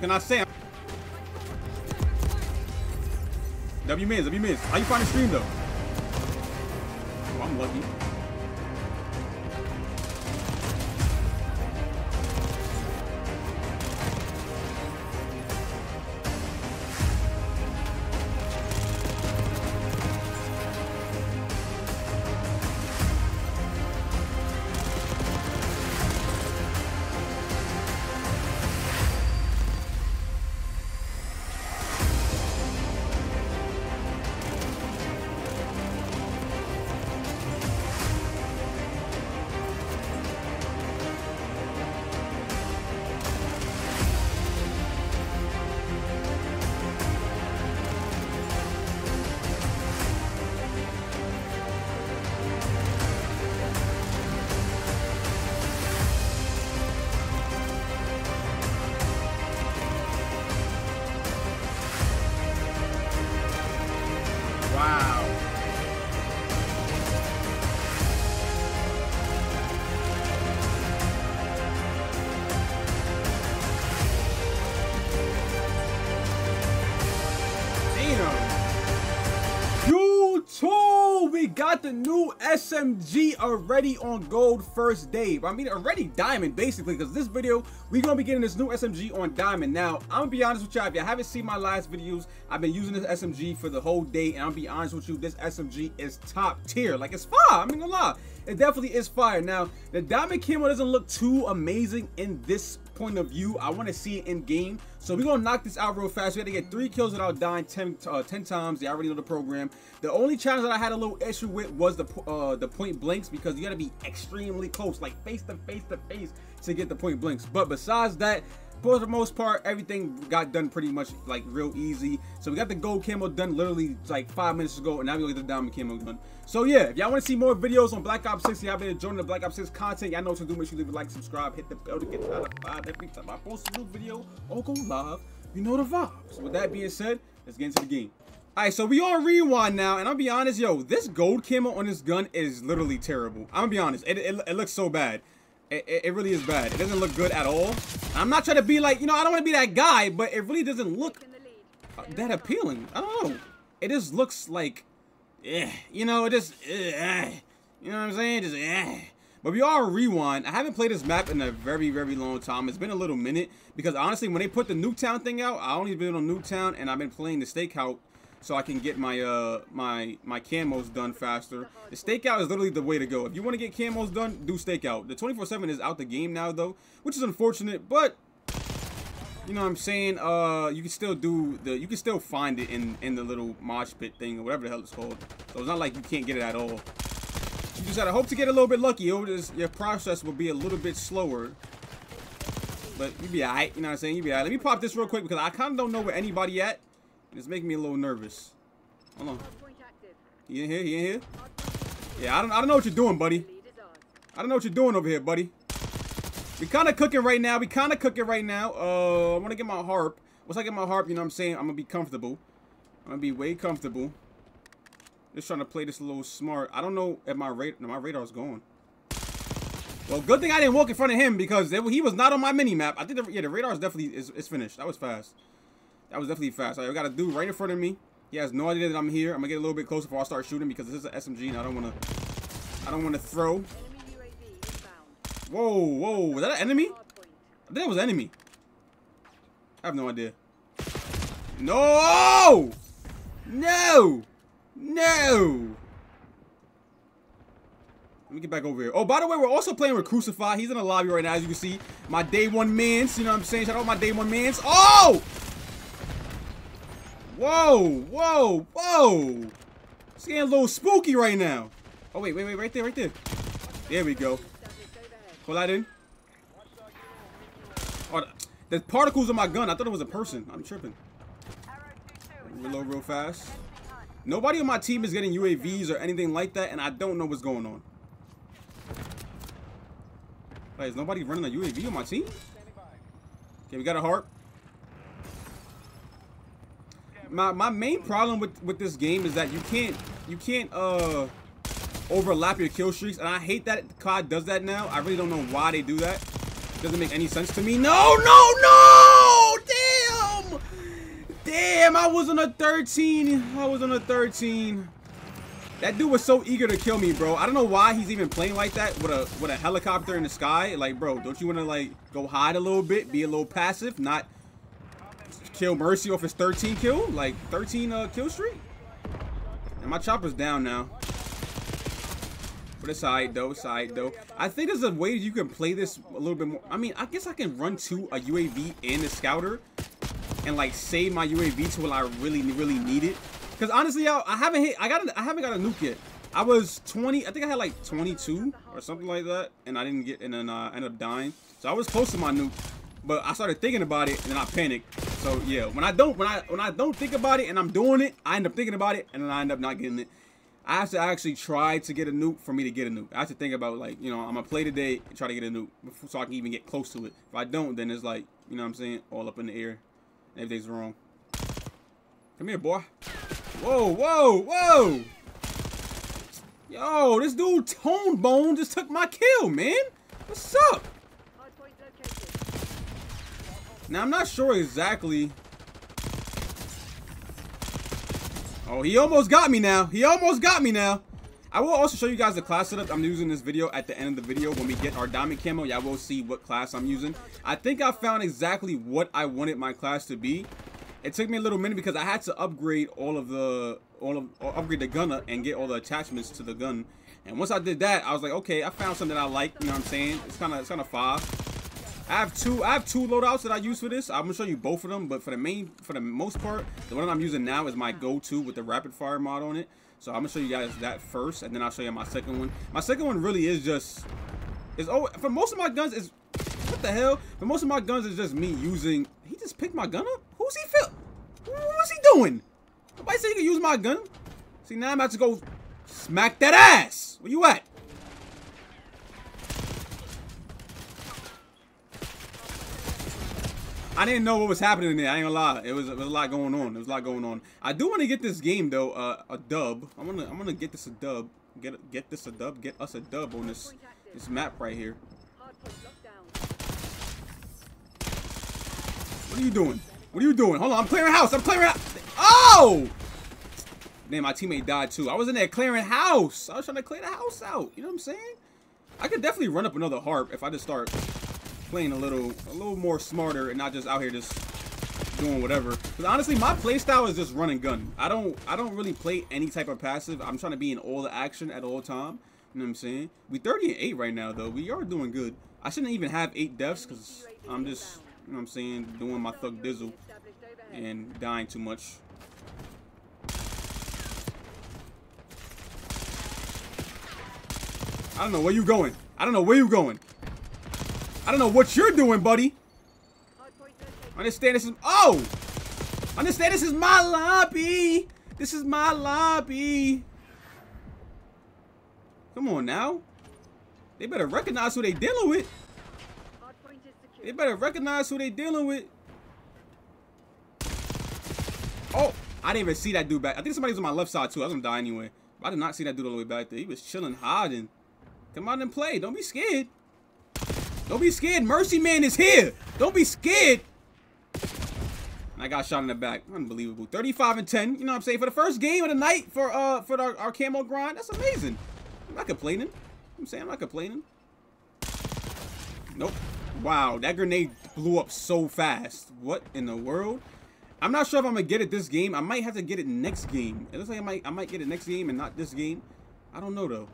Can I say? W mins, W mins. How you find the stream though? Oh, I'm lucky. SMG already on gold first day. I mean, already diamond basically, because this video, we're gonna be getting this new SMG on diamond. Now, I'm gonna be honest with y'all, if you haven't seen my last videos, I've been using this SMG for the whole day, and gonna be honest with you, this SMG is top tier. Like, it's fire, I'm gonna lie. It definitely is fire. Now, the diamond camo doesn't look too amazing in this point of view. I want to see it in game. So we're going to knock this out real fast. We had to get three kills without dying 10, uh, 10 times. They already know the program. The only challenge that I had a little issue with was the uh, the point blanks because you got to be extremely close, like face to face to face to get the point blanks. But besides that, for the most part, everything got done pretty much like real easy. So we got the gold camo done literally like five minutes ago, and now we got the diamond camo done. So yeah, if y'all want to see more videos on Black Ops 6, y'all been enjoying the Black Ops 6 content, y'all know what to do. Make sure you leave a like, subscribe, hit the bell to get notified every time I post a new video or go live. You know the vibes. So with that being said, let's get into the game. Alright, so we on rewind now, and I'll be honest, yo, this gold camo on this gun is literally terrible. I'm gonna be honest, it, it, it looks so bad. It, it, it, really is bad. It doesn't look good at all. I'm not trying to be like, you know, I don't want to be that guy, but it really doesn't look uh, that appealing. I don't know. It just looks like, eh, you know, it just, eh, you know what I'm saying? Just, eh. But we are rewind. I haven't played this map in a very, very long time. It's been a little minute because honestly, when they put the Nuketown thing out, I only been on Nuketown and I've been playing the stakeout so I can get my uh my my camos done faster. The stakeout is literally the way to go. If you want to get camos done, do stakeout. The 24/7 is out the game now though, which is unfortunate, but you know what I'm saying? Uh you can still do the you can still find it in in the little mosh pit thing or whatever the hell it's called. So it's not like you can't get it at all. You just gotta hope to get a little bit lucky. This, your process will be a little bit slower. But you be alright, you know what I'm saying? You be alright. Let me pop this real quick because I kind of don't know where anybody at. It's making me a little nervous. Hold on. He in here? He in here? Yeah, I don't, I don't know what you're doing, buddy. I don't know what you're doing over here, buddy. We kind of cooking right now. We kind of cooking right now. Uh, I want to get my harp. Once I get my harp, you know what I'm saying? I'm going to be comfortable. I'm going to be way comfortable. Just trying to play this a little smart. I don't know if my radar... No, my radar's gone. Well, good thing I didn't walk in front of him because he was not on my mini-map. I think, the, yeah, the radar is definitely is, is finished. That was fast. That was definitely fast. I got a dude right in front of me. He has no idea that I'm here. I'm gonna get a little bit closer before I start shooting because this is an SMG and I don't wanna I don't wanna throw. Whoa, whoa, was that an enemy? I think it was an enemy. I have no idea. No! No! No! Let me get back over here. Oh, by the way, we're also playing with Crucify. He's in the lobby right now, as you can see. My day one mans. You know what I'm saying? Shout out my day one mans. Oh! Whoa, whoa, whoa. It's getting a little spooky right now. Oh, wait, wait, wait, right there, right there. There we go. Pull that in. Oh, the particles on my gun. I thought it was a person. I'm tripping. Reload real fast. Nobody on my team is getting UAVs or anything like that, and I don't know what's going on. Like, is nobody running a UAV on my team? Okay, we got a harp my my main problem with with this game is that you can't you can't uh overlap your kill streaks, and I hate that COD does that now. I really don't know why they do that. It doesn't make any sense to me. No, no, no! Damn, Damn, I was on a 13. I was on a 13. That dude was so eager to kill me, bro. I don't know why he's even playing like that with a with a helicopter in the sky. Like, bro, don't you want to like go hide a little bit, be a little passive, not kill Mercy off his 13 kill, like 13 uh, kill streak? And my chopper's down now. But it's alright though, it's alright though. I think there's a way you can play this a little bit more. I mean, I guess I can run to a UAV and a scouter and like save my UAV to when I really, really need it. Because honestly, y'all, I haven't hit. I got. I haven't got a nuke yet. I was 20. I think I had like 22 or something like that, and I didn't get. And then uh, I ended up dying. So I was close to my nuke, but I started thinking about it, and then I panicked. So yeah, when I don't, when I when I don't think about it, and I'm doing it, I end up thinking about it, and then I end up not getting it. I have to actually try to get a nuke for me to get a nuke. I have to think about like, you know, I'm gonna play today and try to get a nuke so I can even get close to it. If I don't, then it's like, you know what I'm saying, all up in the air. Everything's wrong. Come here, boy. Whoa, whoa, whoa! Yo, this dude Tone Bone just took my kill, man. What's up? Now, I'm not sure exactly. Oh, he almost got me now. He almost got me now. I will also show you guys the class setup I'm using this video at the end of the video when we get our diamond camo. Y'all will see what class I'm using. I think I found exactly what I wanted my class to be. It took me a little minute because I had to upgrade all of the all of upgrade the gunner and get all the attachments to the gun. And once I did that, I was like, okay, I found something I like. You know what I'm saying? It's kind of it's kind of fire. I have two I have two loadouts that I use for this. I'm gonna show you both of them, but for the main for the most part, the one I'm using now is my oh. go-to with the rapid fire mod on it. So I'm gonna show you guys that first, and then I'll show you my second one. My second one really is just is oh for most of my guns is what the hell? For most of my guns is just me using. He just picked my gun up. Who's he feel? What's he doing? Nobody said he could use my gun. See, now I'm about to go smack that ass. Where you at? I didn't know what was happening there. I ain't gonna lie. It was, it was a lot going on. There was a lot going on. I do want to get this game though, uh, a dub. I'm gonna I'm gonna get this a dub. Get get this a dub. Get us a dub on this this map right here. What are you doing? What are you doing? Hold on, I'm clearing house. I'm clearing. Oh! Man, my teammate died too. I was in there clearing house. I was trying to clear the house out. You know what I'm saying? I could definitely run up another harp if I just start playing a little a little more smarter and not just out here just doing whatever. Because honestly, my playstyle is just run and gun. I don't I don't really play any type of passive. I'm trying to be in all the action at all time. You know what I'm saying? We 30 and 8 right now though. We are doing good. I shouldn't even have 8 deaths because I'm just you know what I'm saying, doing my thug dizzle and dying too much. I don't know where you going. I don't know where you going. I don't know what you're doing, buddy. Understand this is oh! Understand this is my lobby. This is my lobby. Come on now. They better recognize who they dealing with. They better recognize who they dealing with. Oh, I didn't even see that dude back. I think somebody's on my left side too. I was gonna die anyway. I did not see that dude all the way back there. He was chilling, hiding. Come on and play. Don't be scared. Don't be scared. Mercy Man is here. Don't be scared. I got shot in the back. Unbelievable. 35 and 10. You know what I'm saying? For the first game of the night for uh for our, our camo grind, that's amazing. I'm not complaining. I'm saying I'm not complaining. Nope. Wow, that grenade blew up so fast. What in the world? I'm not sure if I'm gonna get it this game. I might have to get it next game. It looks like I might I might get it next game and not this game. I don't know though.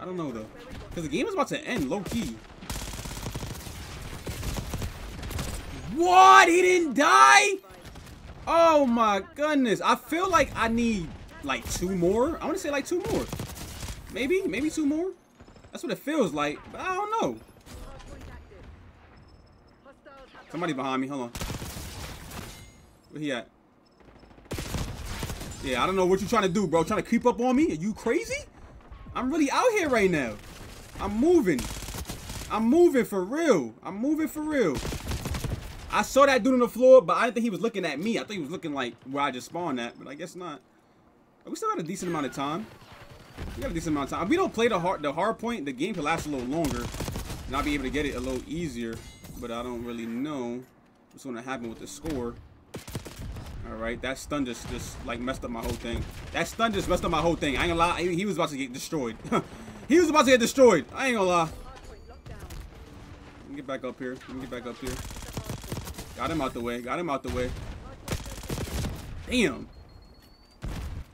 I don't know though. Cause the game is about to end low key. What? He didn't die? Oh my goodness. I feel like I need like two more. I want to say like two more. Maybe, maybe two more. That's what it feels like, but I don't know. Somebody behind me. Hold on. Where he at? Yeah, I don't know what you're trying to do, bro. Trying to creep up on me? Are you crazy? I'm really out here right now. I'm moving. I'm moving for real. I'm moving for real. I saw that dude on the floor, but I didn't think he was looking at me. I think he was looking like where I just spawned at, but I guess not. We still got a decent amount of time. We got a decent amount of time. If we don't play the hard the hard point, the game could last a little longer. And I'll be able to get it a little easier but I don't really know what's going to happen with the score. All right, that stun just just like messed up my whole thing. That stun just messed up my whole thing. I ain't gonna lie, he, he was about to get destroyed. he was about to get destroyed. I ain't gonna lie. Let me get back up here. Let me get back up here. Got him out the way. Got him out the way. Damn.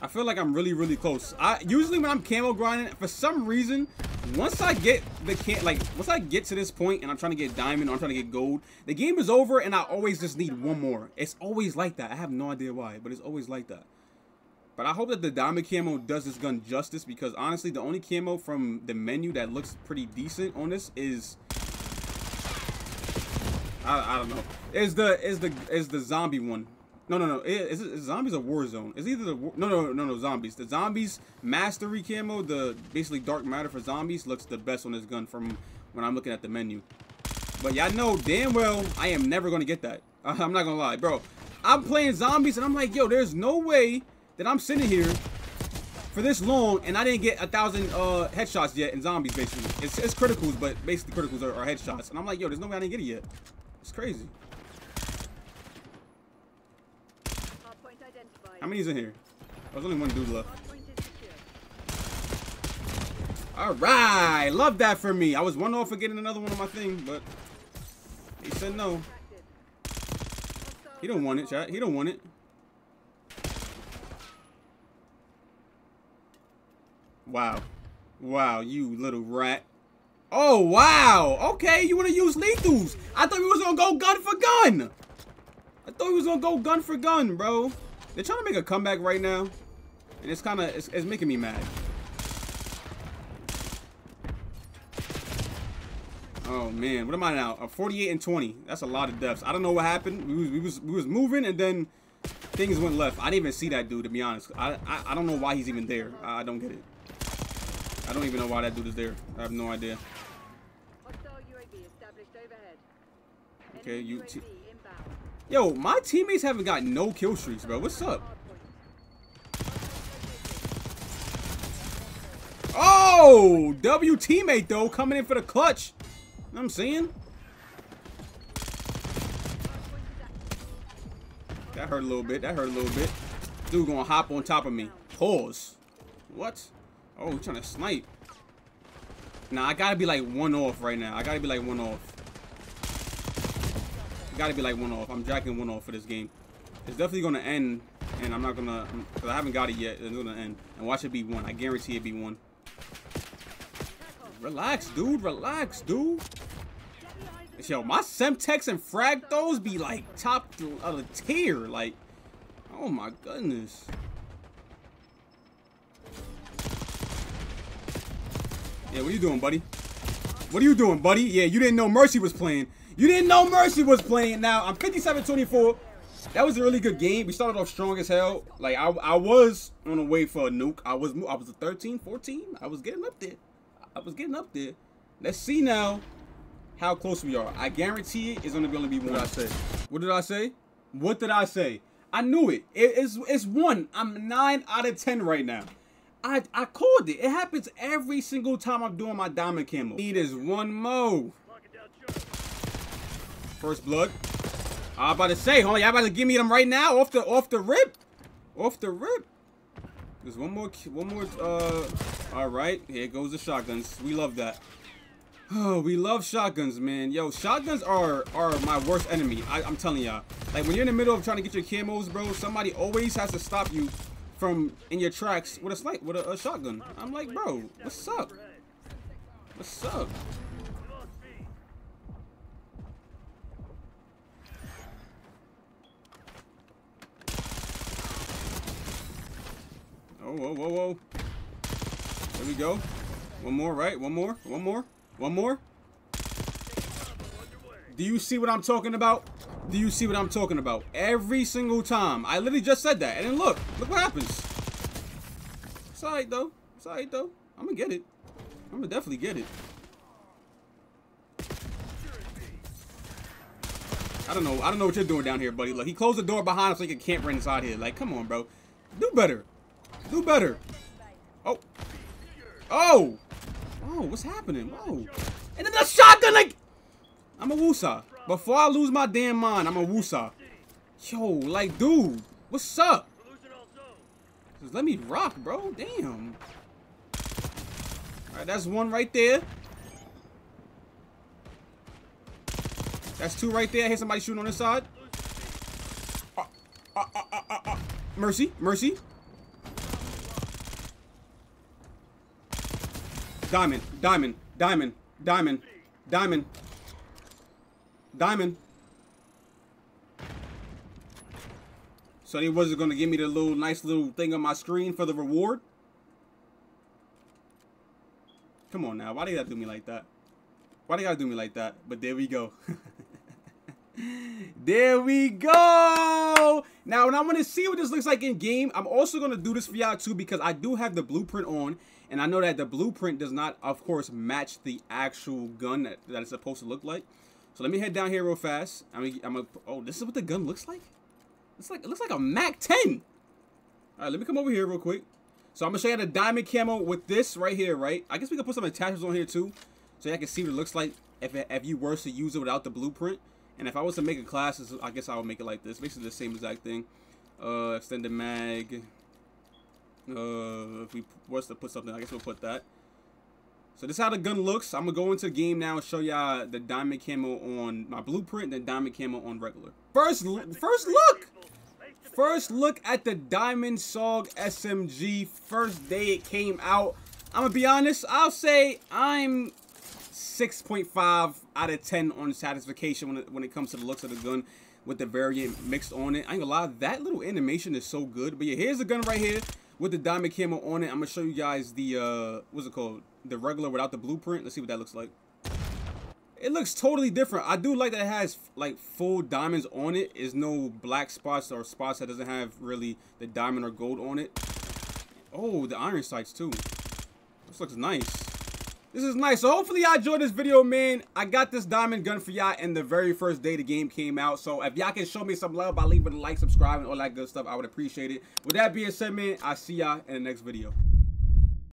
I feel like I'm really, really close. I usually when I'm camo grinding, for some reason, once I get the can like once I get to this point and I'm trying to get diamond or I'm trying to get gold, the game is over and I always just need one more. It's always like that. I have no idea why, but it's always like that. But I hope that the diamond camo does this gun justice because honestly, the only camo from the menu that looks pretty decent on this is I, I don't know. Is the is the is the zombie one? No, no, no. Is, it, is zombies a war zone? Is either the no, no, no, no, zombies. The zombies mastery camo, the basically dark matter for zombies, looks the best on this gun from when I'm looking at the menu. But y'all know damn well I am never gonna get that. I'm not gonna lie, bro. I'm playing zombies and I'm like, yo, there's no way that I'm sitting here for this long and I didn't get a thousand uh, headshots yet in zombies. Basically, it's, it's criticals, but basically criticals are, are headshots. And I'm like, yo, there's no way I didn't get it yet. It's crazy. How many's in here? There's only one dude left. All right, love that for me. I was one off for getting another one on my thing, but he said no. He don't want it, chat. He don't want it. Wow. Wow, you little rat. Oh, wow. Okay, you want to use lethals. I thought we was going to go gun for gun. I thought we was going to go gun for gun, bro. They're trying to make a comeback right now. And it's kind of, it's, it's making me mad. Oh man, what am I now? A 48 and 20. That's a lot of deaths. I don't know what happened. We was we was, we was moving and then things went left. I didn't even see that dude to be honest. I I, I don't know why he's even there. I, I don't get it. I don't even know why that dude is there. I have no idea. Okay, you. Yo, my teammates haven't got no kill streaks, bro. What's up? Oh, W teammate though coming in for the clutch. You know what I'm saying? That hurt a little bit. That hurt a little bit. Dude gonna hop on top of me. Pause. What? Oh, he's trying to snipe. Nah, I gotta be like one off right now. I gotta be like one off. Gotta be like one off. I'm jacking one off for this game. It's definitely gonna end, and I'm not gonna, cause I haven't got it yet. It's gonna end, and watch it be one. I guarantee it be one. Relax, dude. Relax, dude. Yo, my Semtex and frag throws be like top of the tier. Like, oh my goodness. Yeah, what are you doing, buddy? What are you doing, buddy? Yeah, you didn't know Mercy was playing. You didn't know Mercy was playing. Now, I'm 57-24. That was a really good game. We started off strong as hell. Like, I, I was on the way for a nuke. I was I was a 13, 14. I was getting up there. I was getting up there. Let's see now how close we are. I guarantee it is going to be one. What did I say? What did I say? What did I say? I knew it. it it's, it's one. I'm 9 out of 10 right now. I, I called it. It happens every single time I'm doing my diamond camo. Need is one more. First blood. I'm about to say, homie, y'all about to give me them right now off the off the rip. Off the rip. There's one more one more uh all right, here goes the shotguns. We love that. Oh, we love shotguns, man. Yo, shotguns are are my worst enemy. I, am telling y'all. Like when you're in the middle of trying to get your camos, bro, somebody always has to stop you from in your tracks with a snipe with a, a shotgun. I'm like, bro, what's up? What's up? Oh, whoa, whoa, whoa. There we go. One more, right? One more? One more? One more? Do you see what I'm talking about? Do you see what I'm talking about? Every single time. I literally just said that. And then look. Look what happens. It's alright, though. It's alright, though. I'm gonna get it. I'm gonna definitely get it. I don't know. I don't know what you're doing down here, buddy. Look, he closed the door behind us so he can camp right inside here. Like, come on, bro. Do better. Do better. Oh. Oh. Oh, what's happening? Whoa. And then the shotgun, like... I'm a Wusa. Before I lose my damn mind, I'm a Wusa. Yo, like, dude. What's up? Just let me rock, bro. Damn. All right, that's one right there. That's two right there. I hear somebody shooting on this side. Uh, uh, uh, mercy, mercy. Diamond, diamond, diamond, diamond, diamond, diamond. So he wasn't to give me the little nice little thing on my screen for the reward. Come on now. Why do you gotta do me like that? Why do you gotta do me like that? But there we go. there we go. Now, when I want to see what this looks like in game, I'm also to do this for y'all too because I do have the blueprint on. And I know that the blueprint does not, of course, match the actual gun that, that it's supposed to look like. So let me head down here real fast. I mean, I'm oh, this is what the gun looks like? It's like, it looks like a Mac 10. All right, let me come over here real quick. So I'm gonna show you the diamond camo with this right here, right? I guess we can put some attachments on here too, so you can see what it looks like if, if you were to use it without the blueprint. And if I was to make a class, I guess I would make it like this. Basically the same exact thing. Uh, extended mag. Uh, if we was to put something, I guess we'll put that. So this is how the gun looks. I'm gonna go into the game now and show y'all the diamond camo on my blueprint, then diamond camo on regular. First, first look. First look at the Diamond Saug SMG. First day it came out. I'm gonna be honest. I'll say I'm 6.5 out of 10 on satisfaction when it, when it comes to the looks of the gun with the variant mixed on it. I ain't gonna lie, that little animation is so good. But yeah, here's the gun right here with the diamond camo on it. I'm gonna show you guys the, uh, what's it called? The regular without the blueprint. Let's see what that looks like. It looks totally different. I do like that it has like full diamonds on it. Is no black spots or spots that doesn't have really the diamond or gold on it. Oh, the iron sights too. This looks nice. This is nice. So hopefully y'all enjoyed this video, man. I got this diamond gun for y'all in the very first day the game came out. So if y'all can show me some love by leaving a like, subscribing, all that good stuff, I would appreciate it. With that being said, man, I'll see y'all in the next video.